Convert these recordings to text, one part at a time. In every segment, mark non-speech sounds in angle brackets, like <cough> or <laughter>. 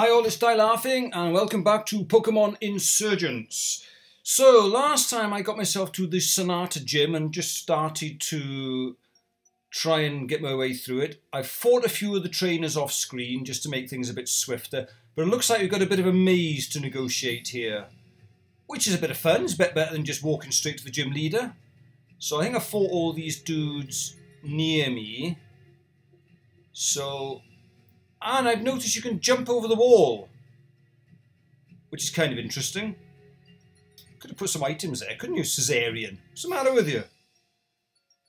Hi all, it's Die Laughing and welcome back to Pokemon Insurgence. So last time I got myself to the Sonata gym and just started to try and get my way through it. I fought a few of the trainers off screen just to make things a bit swifter, but it looks like we've got a bit of a maze to negotiate here. Which is a bit of fun, it's a bit better than just walking straight to the gym leader. So I think I fought all these dudes near me. So and I've noticed you can jump over the wall, which is kind of interesting. Could have put some items there, couldn't you, Caesarian? What's the matter with you?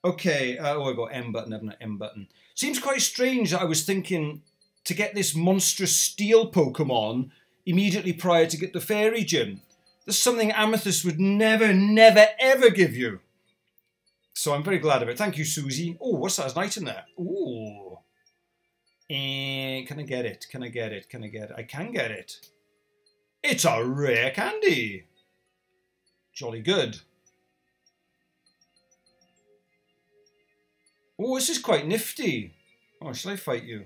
Okay, uh, oh, I got M button, haven't I? M button. Seems quite strange that I was thinking to get this monstrous steel Pokemon immediately prior to get the fairy gym. There's something Amethyst would never, never, ever give you. So I'm very glad of it. Thank you, Susie. Oh, what's that? There's an item there. Ooh. And can I get it? Can I get it? Can I get it? I can get it. It's a rare candy. Jolly good. Oh, this is quite nifty. Oh, shall I fight you?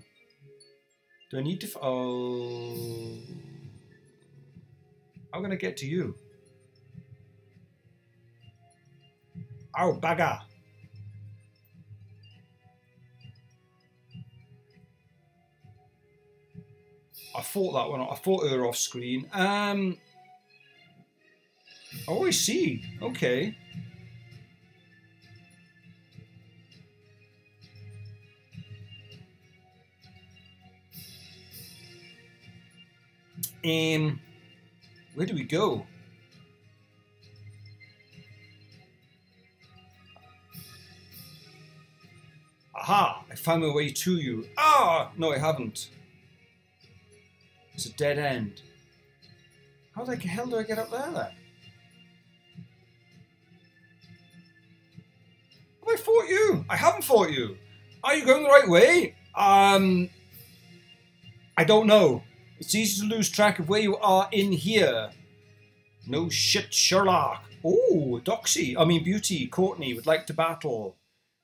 Do I need to... Oh... I'm going to get to you. Oh, bagger. I fought that one. I fought her off screen. Um. Oh, I see. Okay. Um, where do we go? Aha! I found my way to you. Ah! No, I haven't. It's a dead end. How the hell do I get up there then? Have I fought you? I haven't fought you. Are you going the right way? Um, I don't know. It's easy to lose track of where you are in here. No shit, Sherlock. Oh, Doxy, I mean Beauty, Courtney would like to battle.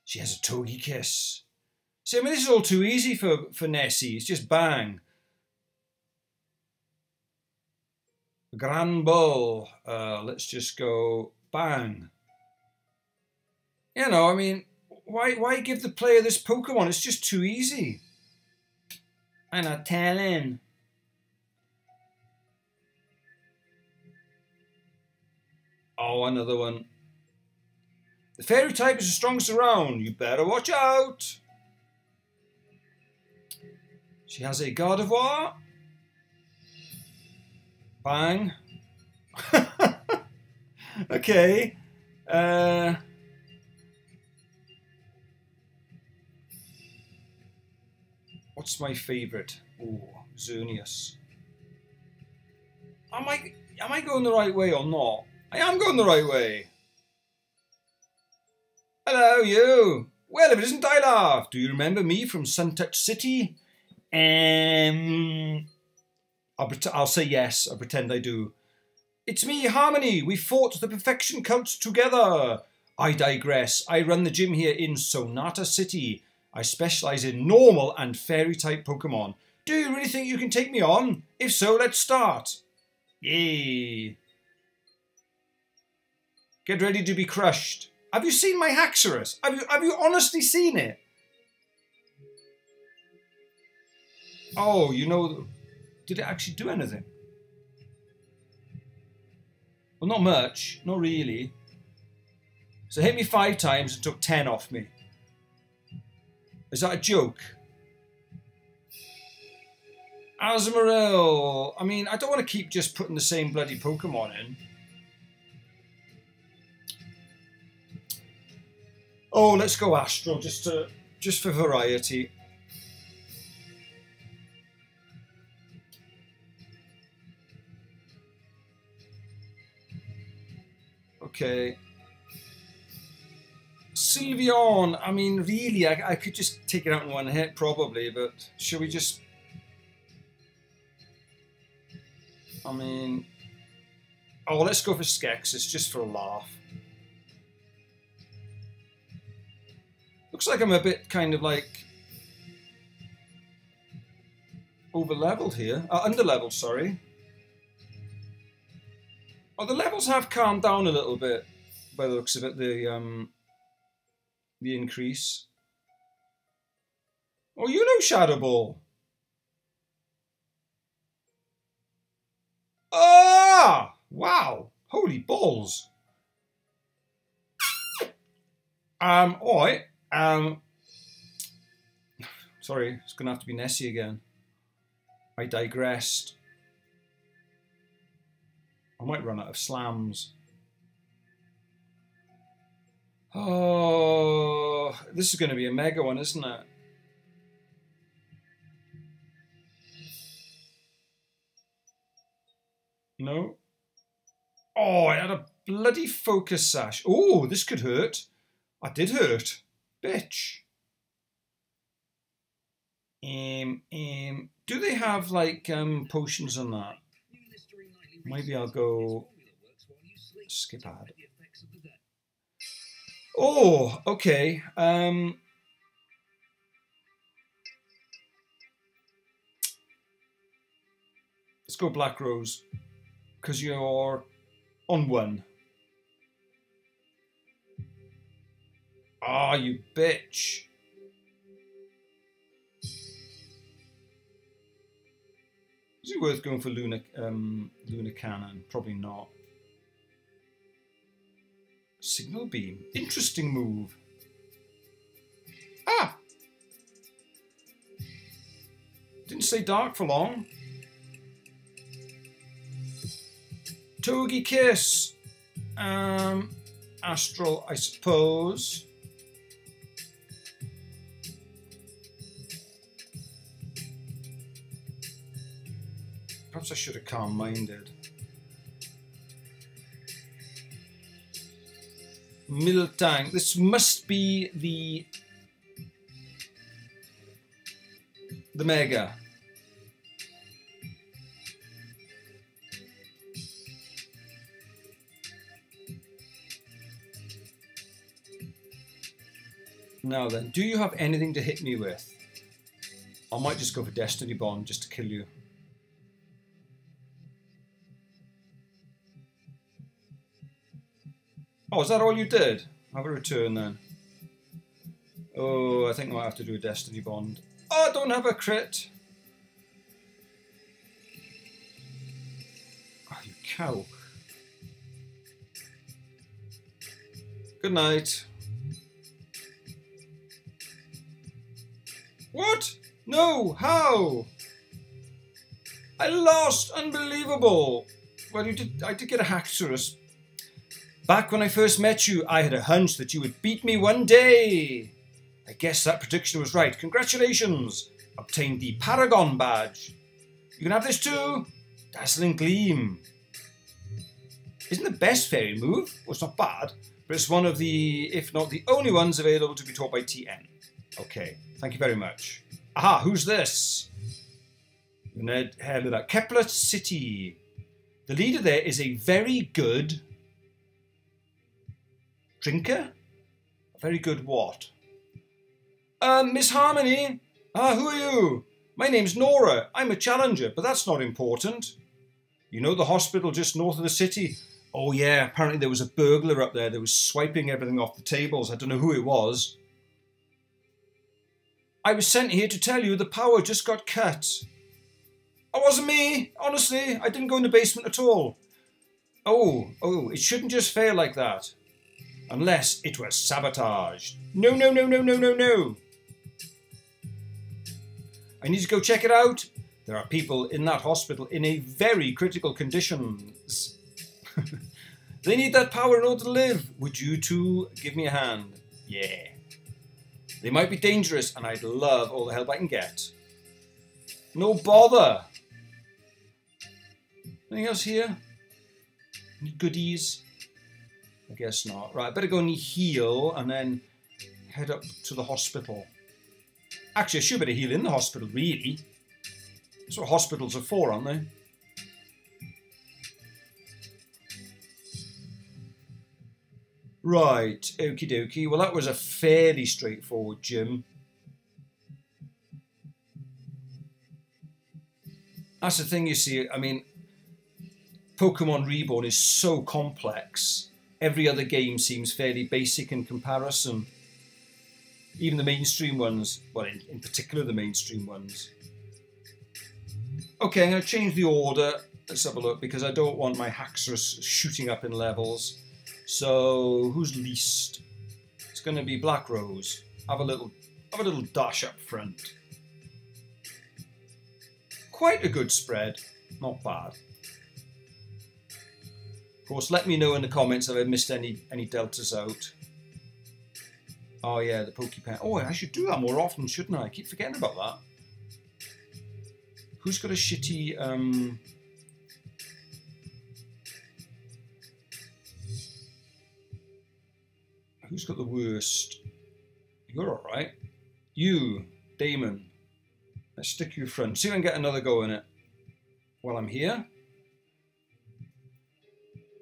She has a Togekiss. See, I mean, this is all too easy for, for Nessie. It's just bang. Granbull. Uh, let's just go bang. You know, I mean, why why give the player this Pokemon? It's just too easy. I'm not telling. Oh, another one. The fairy type is the strongest around. You better watch out. She has a Gardevoir. Bang. <laughs> okay. Uh, what's my favourite? Oh, Xerneas. Am I am I going the right way or not? I am going the right way. Hello, you. Well, if it isn't Dilaugh, do you remember me from Suntouch City? Um, I'll, I'll say yes. I pretend I do. It's me, Harmony. We fought the perfection cult together. I digress. I run the gym here in Sonata City. I specialize in normal and fairy type Pokemon. Do you really think you can take me on? If so, let's start. Yay. Get ready to be crushed. Have you seen my Haxorus? Have you, have you honestly seen it? Oh, you know, did it actually do anything? Well, not much. Not really. So it hit me five times and took ten off me. Is that a joke? Azumarill. I mean, I don't want to keep just putting the same bloody Pokemon in. Oh, let's go Astral just to just for variety. Okay. Sylveon, I mean, really, I, I could just take it out in one hit, probably, but should we just... I mean... Oh, let's go for Skex, it's just for a laugh. Looks like I'm a bit kind of like... over leveled here. Uh, under leveled, sorry. Oh, the levels have calmed down a little bit by the looks of it, the, um, the increase. Oh, you know Shadow Ball. Ah! Wow! Holy balls! Um, alright. Um, sorry, it's going to have to be Nessie again. I digressed. I might run out of slams. Oh, this is going to be a mega one, isn't it? No. Oh, I had a bloody focus sash. Oh, this could hurt. I did hurt. Bitch. Um, um, do they have like um, potions on that? Maybe I'll go skip ad. Oh, okay. Um, let's go Black Rose because you're on one. Ah, oh, you bitch. Is it worth going for Luna, um, Luna Cannon? Probably not. Signal Beam. Interesting move. Ah! Didn't stay dark for long. Togekiss. Um, Astral, I suppose. Perhaps I should have calm-minded. Miltank. This must be the the Mega. Now then, do you have anything to hit me with? I might just go for Destiny Bond just to kill you. Oh, is that all you did? Have a return then. Oh, I think I might have to do a Destiny Bond. Oh, I don't have a crit. Oh, you cow. Good night. What? No, how? I lost! Unbelievable! Well, you did. I did get a Haxorus, Back when I first met you, I had a hunch that you would beat me one day. I guess that prediction was right. Congratulations! Obtained the Paragon badge. You can have this too. Dazzling Gleam. Isn't the best fairy move? Well, it's not bad, but it's one of the, if not the only ones available to be taught by TM. Okay, thank you very much. Aha, who's this? Ned Kepler City. The leader there is a very good Drinker? A very good what? Um, Miss Harmony? Ah, who are you? My name's Nora. I'm a challenger, but that's not important. You know the hospital just north of the city? Oh, yeah, apparently there was a burglar up there that was swiping everything off the tables. I don't know who it was. I was sent here to tell you the power just got cut. It wasn't me. Honestly, I didn't go in the basement at all. Oh, oh, it shouldn't just fail like that unless it was sabotaged. No, no, no, no, no, no, no. I need to go check it out. There are people in that hospital in a very critical conditions. <laughs> they need that power in order to live. Would you two give me a hand? Yeah. They might be dangerous, and I'd love all the help I can get. No bother. Anything else here? Any goodies? I guess not. Right, better go and heal and then head up to the hospital. Actually, I should better heal in the hospital, really. That's what hospitals are for, aren't they? Right, okie dokie. Well, that was a fairly straightforward gym. That's the thing you see. I mean, Pokemon Reborn is so complex. Every other game seems fairly basic in comparison. Even the mainstream ones, well, in, in particular the mainstream ones. Okay, I'm going to change the order. Let's have a look because I don't want my Haxorus shooting up in levels. So, who's least? It's going to be Black Rose. Have a little, have a little dash up front. Quite a good spread, not bad course, let me know in the comments if I missed any any deltas out. Oh yeah, the Pokepen. Oh, I should do that more often, shouldn't I? I keep forgetting about that. Who's got a shitty... Um... Who's got the worst? You're alright. You, Damon. Let's stick you front. See if I can get another go in it while I'm here.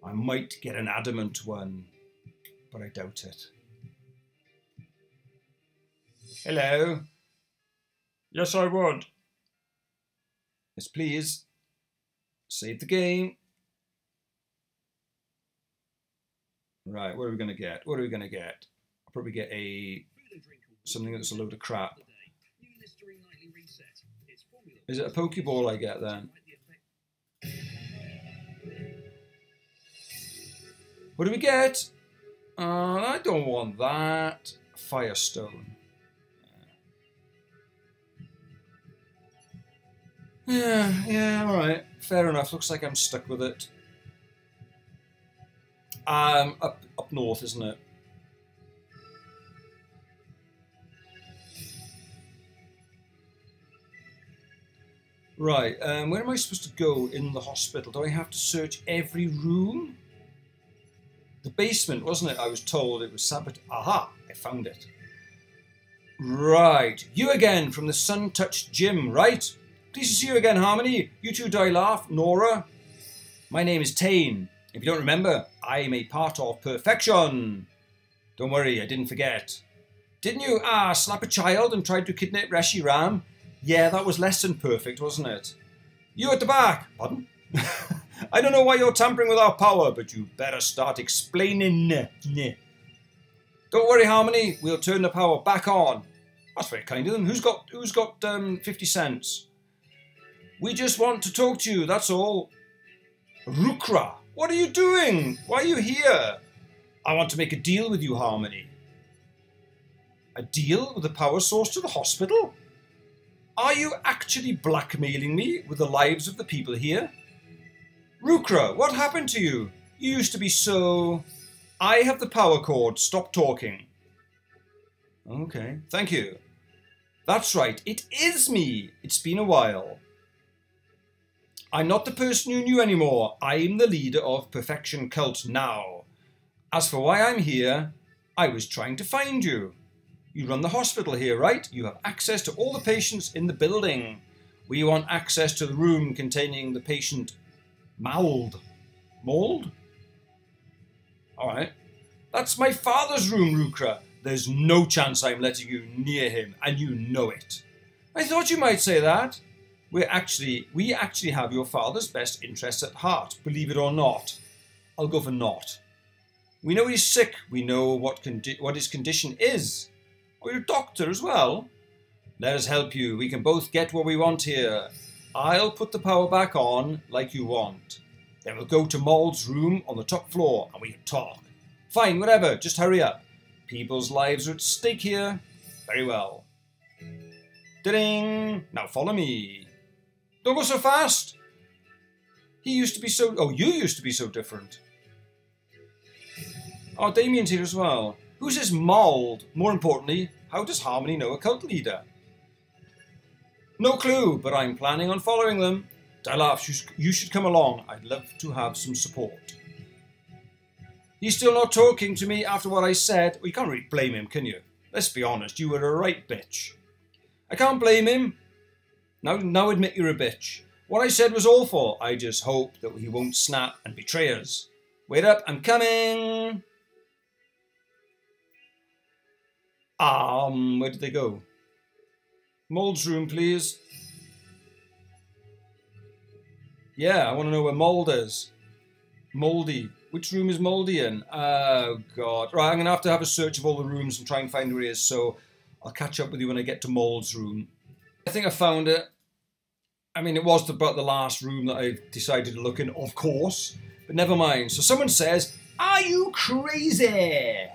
I might get an adamant one, but I doubt it. Hello. Yes, I would. Yes, please. Save the game. Right, what are we going to get? What are we going to get? I'll probably get a something that's a load of crap. Is it a Pokeball I get then? What do we get? Uh, I don't want that. Firestone. Yeah, yeah, alright. Fair enough. Looks like I'm stuck with it. Um, up, up north, isn't it? Right, um, where am I supposed to go in the hospital? Do I have to search every room? The basement, wasn't it? I was told it was sabot. Aha, I found it. Right. You again from the Suntouched Gym, right? Pleased to see you again, Harmony. You too, Die Laugh. Nora. My name is Tane. If you don't remember, I am a part of Perfection. Don't worry, I didn't forget. Didn't you, ah, slap a child and tried to kidnap Reshiram? Yeah, that was less than perfect, wasn't it? You at the back. Pardon? <laughs> I don't know why you're tampering with our power, but you better start explaining. Don't worry, Harmony. We'll turn the power back on. That's very kind of them. Who's got who's got um, fifty cents? We just want to talk to you. That's all. Rukra, what are you doing? Why are you here? I want to make a deal with you, Harmony. A deal with the power source to the hospital? Are you actually blackmailing me with the lives of the people here? Rukra, what happened to you? You used to be so... I have the power cord. Stop talking. Okay, thank you. That's right, it is me. It's been a while. I'm not the person you knew anymore. I'm the leader of Perfection Cult now. As for why I'm here, I was trying to find you. You run the hospital here, right? You have access to all the patients in the building. We want access to the room containing the patient Mould. Mould? Alright. That's my father's room, Rukra. There's no chance I'm letting you near him, and you know it. I thought you might say that. we actually, we actually have your father's best interests at heart, believe it or not. I'll go for not. We know he's sick. We know what, what his condition is. You a doctor as well? Let us help you. We can both get what we want here. I'll put the power back on like you want. Then we'll go to Mauld's room on the top floor and we can talk. Fine, whatever, just hurry up. People's lives are at stake here. Very well. Ding! Now follow me. Don't go so fast. He used to be so... Oh, you used to be so different. Oh, Damien's here as well. Who's this Mauld? More importantly, how does Harmony know a cult leader? No clue, but I'm planning on following them. Dilaf, you should come along. I'd love to have some support. He's still not talking to me after what I said. Well, you can't really blame him, can you? Let's be honest, you were a right bitch. I can't blame him. Now, now admit you're a bitch. What I said was awful. I just hope that he won't snap and betray us. Wait up, I'm coming. Um, where did they go? Mauld's room, please. Yeah, I want to know where Mold is. Moldy. Which room is Moldy in? Oh, God. Right, I'm going to have to have a search of all the rooms and try and find where he is, so I'll catch up with you when I get to Mold's room. I think I found it. I mean, it was about the last room that I decided to look in, of course, but never mind. So someone says, Are you crazy?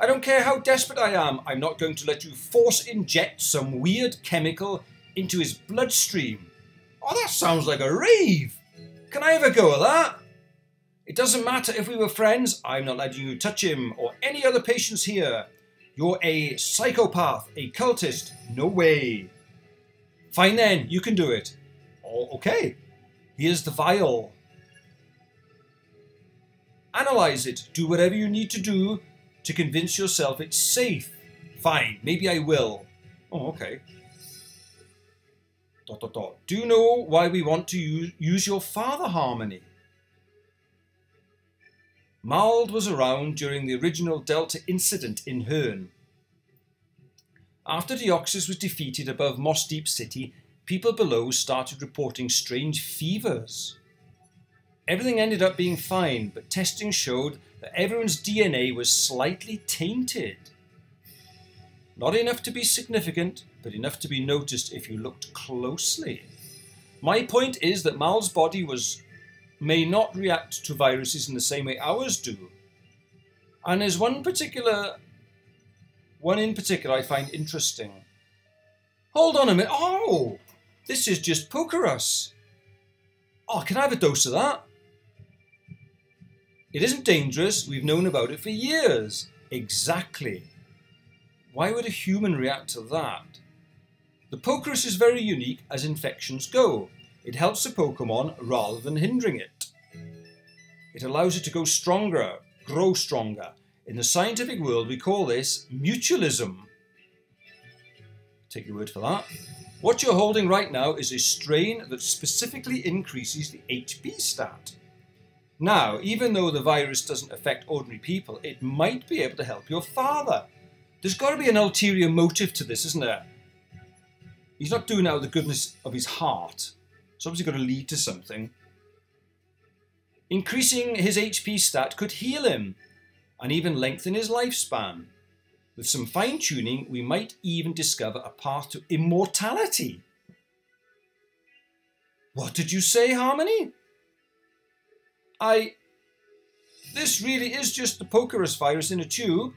I don't care how desperate I am, I'm not going to let you force inject some weird chemical into his bloodstream. Oh, that sounds like a rave. Can I ever go with that? It doesn't matter if we were friends, I'm not letting you touch him or any other patients here. You're a psychopath, a cultist, no way. Fine then, you can do it. Oh, okay. Here's the vial. Analyze it. Do whatever you need to do to convince yourself it's safe. Fine, maybe I will. Oh, okay. Dot, dot, dot. Do you know why we want to use, use your father harmony? Mald was around during the original Delta incident in Hoenn. After Deoxys was defeated above Mossdeep City, people below started reporting strange fevers. Everything ended up being fine, but testing showed that everyone's DNA was slightly tainted. Not enough to be significant, but enough to be noticed if you looked closely. My point is that Mal's body was may not react to viruses in the same way ours do. And there's one particular one in particular I find interesting. Hold on a minute. Oh, this is just Pokerus. Oh, can I have a dose of that? It isn't dangerous. We've known about it for years. Exactly. Why would a human react to that? The Pokerus is very unique as infections go. It helps the Pokemon rather than hindering it. It allows it to go stronger, grow stronger. In the scientific world, we call this mutualism. Take your word for that. What you're holding right now is a strain that specifically increases the HP stat. Now, even though the virus doesn't affect ordinary people, it might be able to help your father. There's got to be an ulterior motive to this, isn't there? He's not doing it out of the goodness of his heart. It's obviously got to lead to something. Increasing his HP stat could heal him and even lengthen his lifespan. With some fine tuning, we might even discover a path to immortality. What did you say, Harmony? I. This really is just the Pokerus virus in a tube.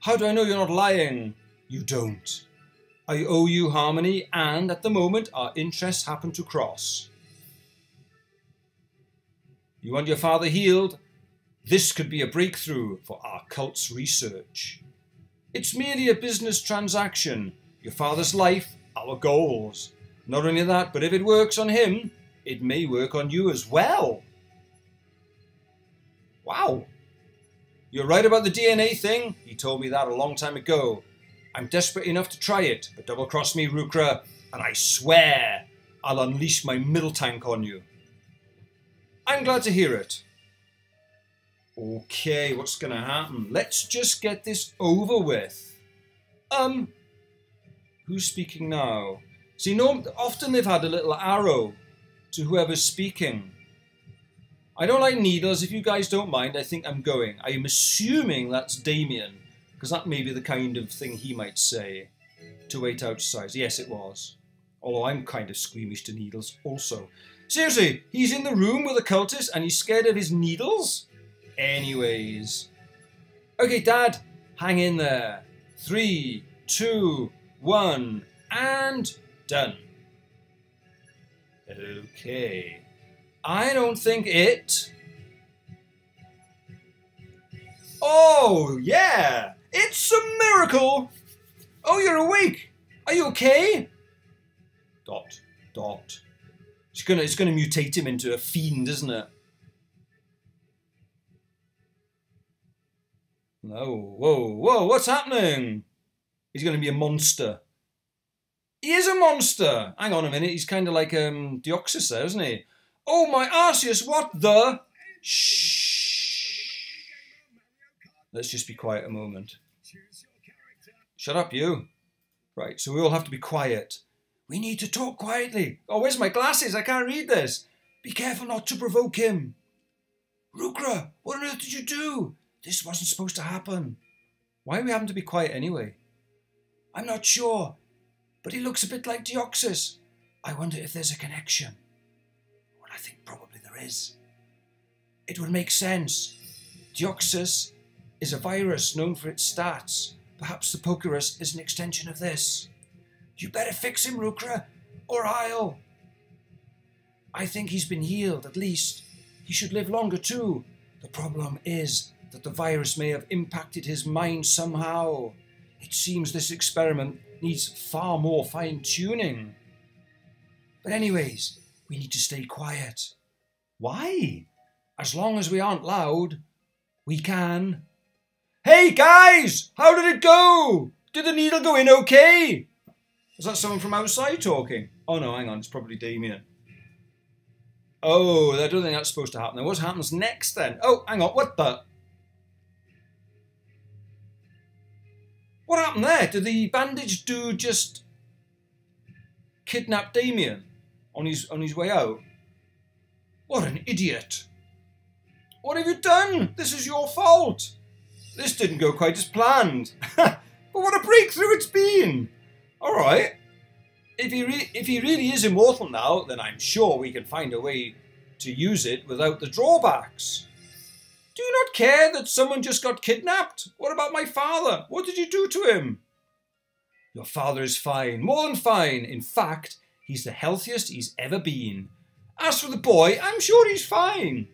How do I know you're not lying? You don't. I owe you harmony, and at the moment our interests happen to cross. You want your father healed? This could be a breakthrough for our cult's research. It's merely a business transaction. Your father's life, our goals. Not only that, but if it works on him, it may work on you as well. Wow. You're right about the DNA thing. He told me that a long time ago. I'm desperate enough to try it, but double cross me, Rukra, and I swear I'll unleash my Miltank on you. I'm glad to hear it. Okay, what's going to happen? Let's just get this over with. Um, who's speaking now? See, no, often they've had a little arrow to whoever's speaking. I don't like needles. If you guys don't mind, I think I'm going. I am assuming that's Damien, because that may be the kind of thing he might say to wait outside. Yes, it was. Although I'm kind of squeamish to needles also. Seriously, he's in the room with a cultist and he's scared of his needles? Anyways. Okay, Dad, hang in there. Three, two, one, and done. Okay. I don't think it. Oh, yeah! It's a miracle! Oh, you're awake! Are you okay? Dot, dot. It's gonna, it's gonna mutate him into a fiend, isn't it? No, whoa, whoa, what's happening? He's gonna be a monster. He is a monster! Hang on a minute, he's kind of like um, Deoxys there, isn't he? Oh my Arceus, what the? Shh. Let's just be quiet a moment. Shut up, you. Right, so we all have to be quiet. We need to talk quietly. Oh, where's my glasses? I can't read this. Be careful not to provoke him. Rukra, what on earth did you do? This wasn't supposed to happen. Why are we having to be quiet anyway? I'm not sure, but he looks a bit like Deoxys. I wonder if there's a connection. I think probably there is. It would make sense. Deoxys is a virus known for its stats. Perhaps the Pokerus is an extension of this. You better fix him, Rukra, or I'll. I think he's been healed, at least. He should live longer too. The problem is that the virus may have impacted his mind somehow. It seems this experiment needs far more fine tuning. But, anyways, we need to stay quiet. Why? As long as we aren't loud, we can. Hey guys! How did it go? Did the needle go in okay? Is that someone from outside talking? Oh no, hang on, it's probably Damien. Oh, I don't think that's supposed to happen. Then what happens next then? Oh, hang on, what the? What happened there? Did the bandage dude just kidnap Damien on his on his way out? What an idiot! What have you done? This is your fault. This didn't go quite as planned. <laughs> but what a breakthrough it's been! All right. If he re- if he really is immortal now, then I'm sure we can find a way to use it without the drawbacks. Do you not care that someone just got kidnapped? What about my father? What did you do to him? Your father is fine, more than fine. In fact, he's the healthiest he's ever been. As for the boy, I'm sure he's fine.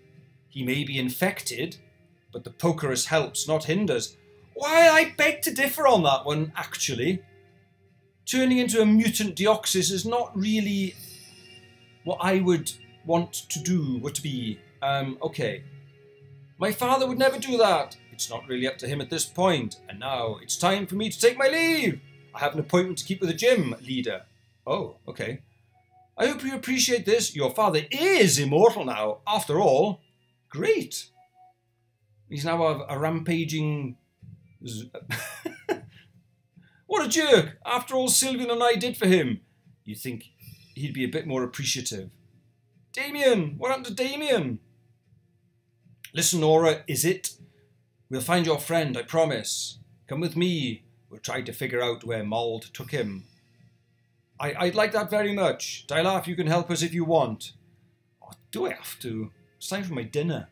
He may be infected, but the Pokerus helps, not hinders. Why, I beg to differ on that one, actually. Turning into a mutant Deoxys is not really what I would want to do, would be. Um, okay. My father would never do that. It's not really up to him at this point. And now it's time for me to take my leave. I have an appointment to keep with the gym leader. Oh, okay. I hope you appreciate this. Your father is immortal now, after all. Great. He's now a, a rampaging. <laughs> what a jerk! After all Sylvian and I did for him, you'd think he'd be a bit more appreciative. Damien! What happened to Damien? Listen, Nora, is it? We'll find your friend, I promise. Come with me. We'll try to figure out where Mold took him. I, would like that very much. Dylaf, you can help us if you want. Oh, do I have to? It's time for my dinner.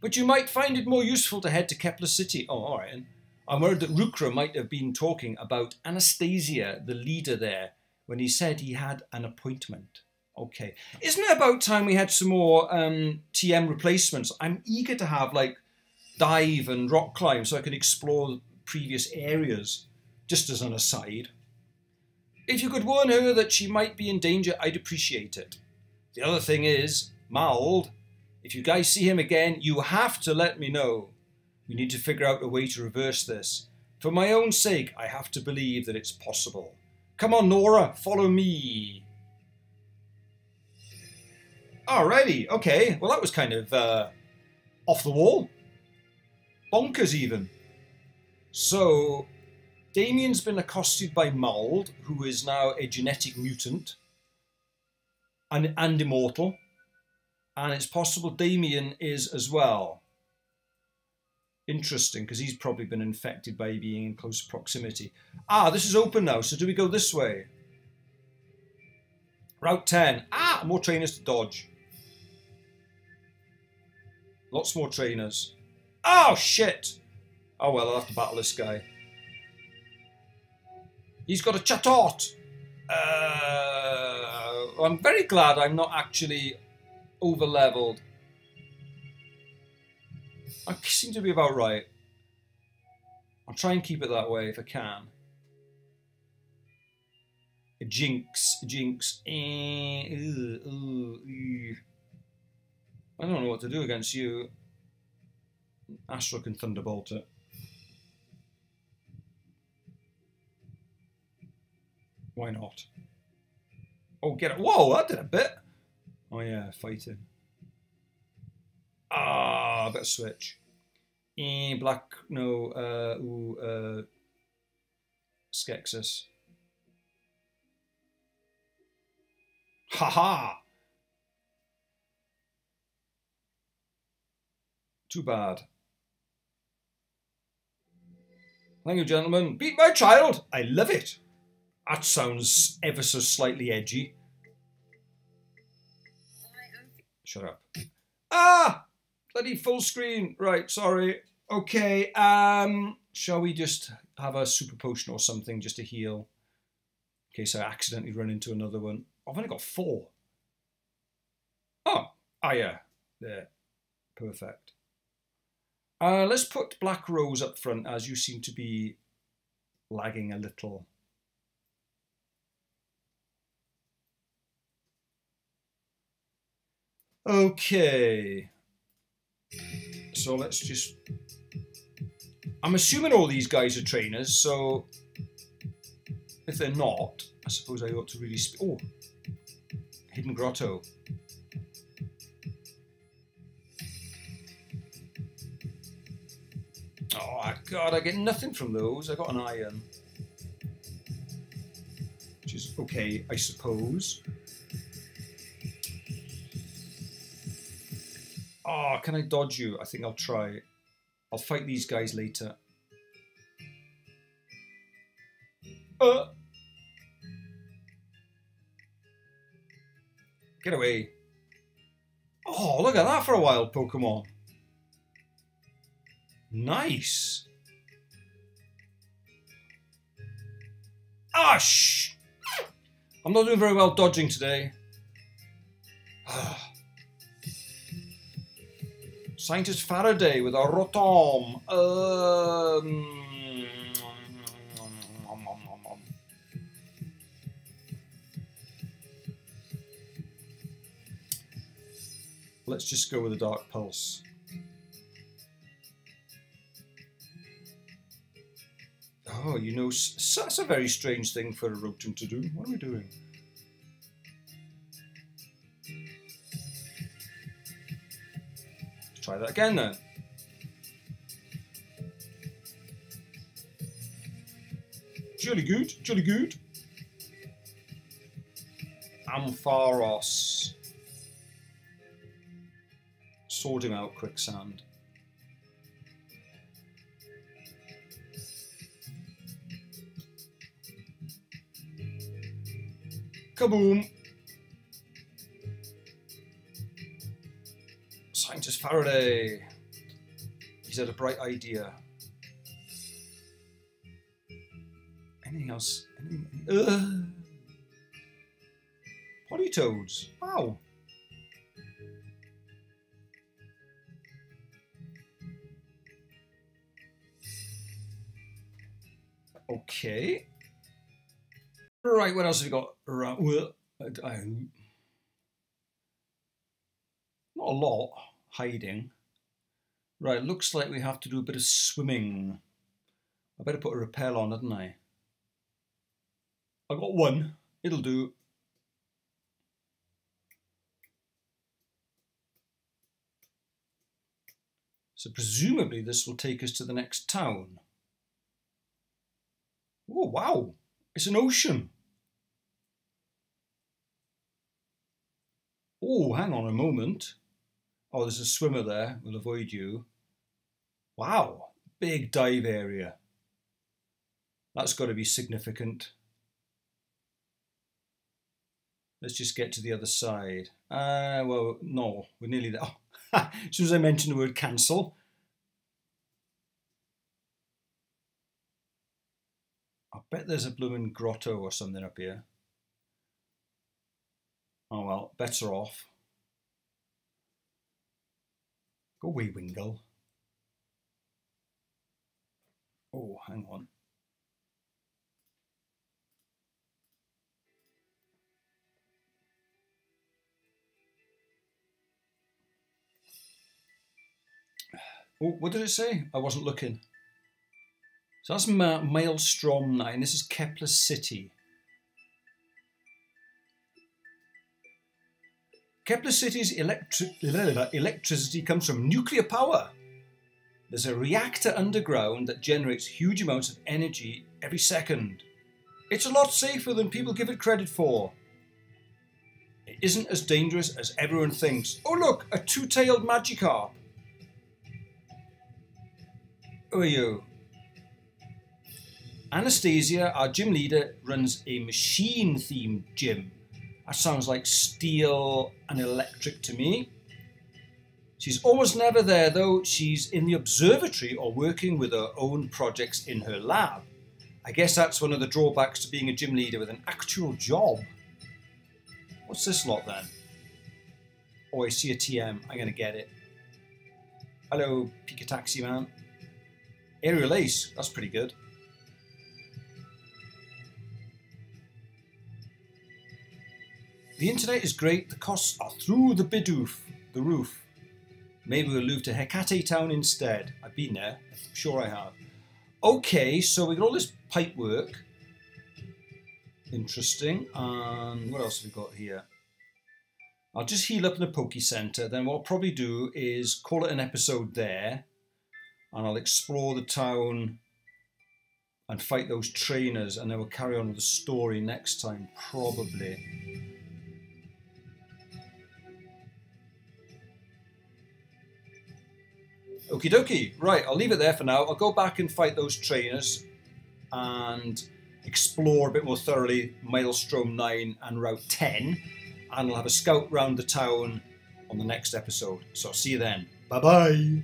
But you might find it more useful to head to Kepler City. Oh, all right. I'm worried that Rukra might have been talking about Anastasia, the leader there, when he said he had an appointment. Okay. Isn't it about time we had some more um, TM replacements? I'm eager to have like dive and rock climb so I can explore previous areas, just as an aside. If you could warn her that she might be in danger, I'd appreciate it. The other thing is, Mould, if you guys see him again, you have to let me know. We need to figure out a way to reverse this. For my own sake, I have to believe that it's possible. Come on, Nora, follow me. Alrighty, okay. Well, that was kind of uh, off the wall. Bonkers, even. So, Damien's been accosted by Mould, who is now a genetic mutant and, and immortal and it's possible Damien is as well. Interesting, because he's probably been infected by being in close proximity. Ah, this is open now, so do we go this way? Route 10. Ah, more trainers to dodge. Lots more trainers. Oh, shit! Oh, well, I'll have to battle this guy. He's got a chatot! Uh, I'm very glad I'm not actually over leveled. I seem to be about right. I'll try and keep it that way if I can. A jinx, a jinx. Eh, I don't know what to do against you. Astral can thunderbolt it. Why not? Oh, get it. Whoa, that did a bit. Oh, yeah, fighting. Ah, better switch. Eh, black, no, uh, ooh, uh, Skexus. Ha ha! Too bad. Thank you, gentlemen. Beat my child! I love it! That sounds ever so slightly edgy. Shut up. Ah! Bloody full screen. Right, sorry. Okay, um, shall we just have a super potion or something just to heal? In case I accidentally run into another one. I've only got four. Oh, ah, yeah. There. Perfect. Uh, let's put Black Rose up front as you seem to be lagging a little. Okay. So let's just... I'm assuming all these guys are trainers, so if they're not, I suppose I ought to really... oh, Hidden Grotto. Oh, God, I get nothing from those. I got an iron. Which is okay, I suppose. Oh, can I dodge you? I think I'll try. I'll fight these guys later. Uh. Get away. Oh, look at that for a wild Pokemon. Nice. Ah, shh. I'm not doing very well dodging today. Scientist Faraday with a Rotom. Um, let's just go with a Dark Pulse. Oh, you know, that's a very strange thing for a Rotom to do. What are we doing? Try that again then. Jolly good, jolly good. Ampharos. Sort him out, quicksand. Kaboom! Faraday. He's had a bright idea. Anything else? Anything? Uh, Anything? Politoads. Wow. Okay. Right, what else have we got? I, not a lot hiding. Right, looks like we have to do a bit of swimming. I better put a repel on, hadn't I? I got one. It'll do. So presumably this will take us to the next town. Oh, wow. It's an ocean. Oh, hang on a moment. Oh, there's a swimmer there. We'll avoid you. Wow, big dive area. That's got to be significant. Let's just get to the other side. Uh, well, no, we're nearly there. Oh, <laughs> as soon as I mentioned the word cancel. I bet there's a blooming grotto or something up here. Oh well, better off. Go away, Wingull. Oh, hang on. Oh, what did it say? I wasn't looking. So that's Ma Maelstrom 9. This is Kepler City. Kepler City's electri electricity comes from nuclear power. There's a reactor underground that generates huge amounts of energy every second. It's a lot safer than people give it credit for. It isn't as dangerous as everyone thinks. Oh look, a two-tailed Magikarp. Who are you? Anastasia, our gym leader, runs a machine-themed gym. That sounds like steel and electric to me. She's almost never there though. She's in the observatory or working with her own projects in her lab. I guess that's one of the drawbacks to being a gym leader with an actual job. What's this lot then? Oh, I see a TM. I'm going to get it. Hello, Pika Taxi Man. Aerial Ace. That's pretty good. The internet is great. The costs are through the bidoof, the roof. Maybe we'll move to Hecate Town instead. I've been there. I'm sure I have. Okay, so we've got all this pipe work. Interesting. And what else have we got here? I'll just heal up in the Poke Center. Then what I'll probably do is call it an episode there. And I'll explore the town and fight those trainers. And then we'll carry on with the story next time, probably. Okie dokie. Right, I'll leave it there for now. I'll go back and fight those trainers and explore a bit more thoroughly Maelstrom 9 and Route 10. And I'll have a scout round the town on the next episode. So I'll see you then. Bye bye.